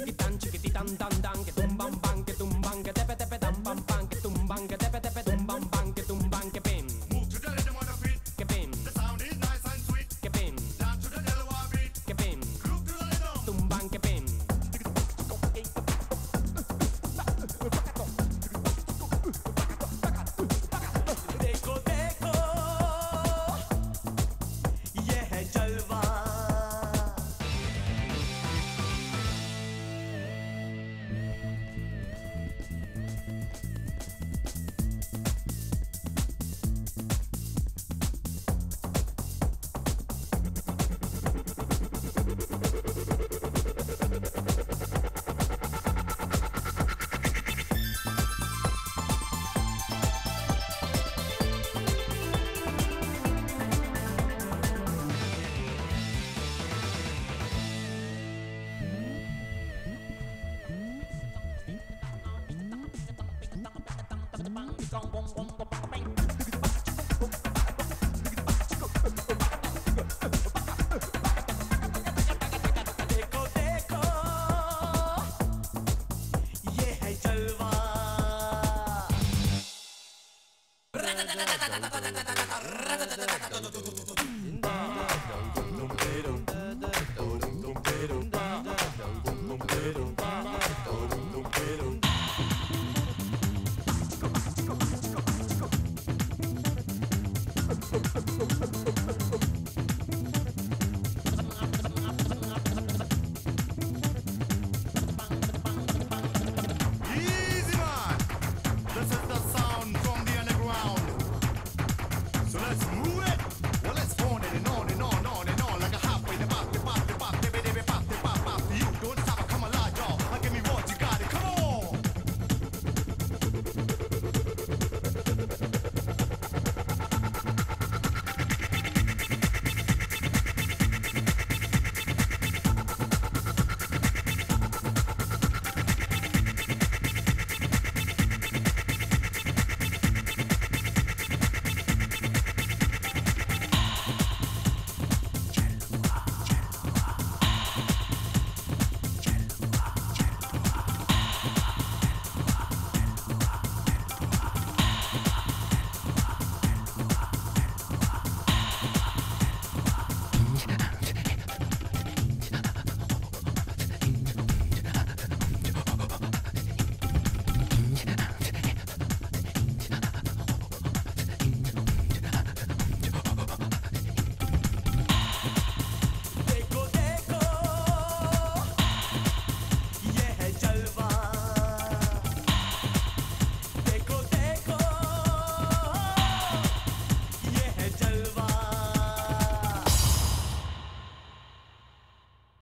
chiki tan chiki tan tan tan, que tum bam bam, que tum bam, que tepe tepe tam bam, bam. que tum bam, que tepe tepe tum bam bam. जलवा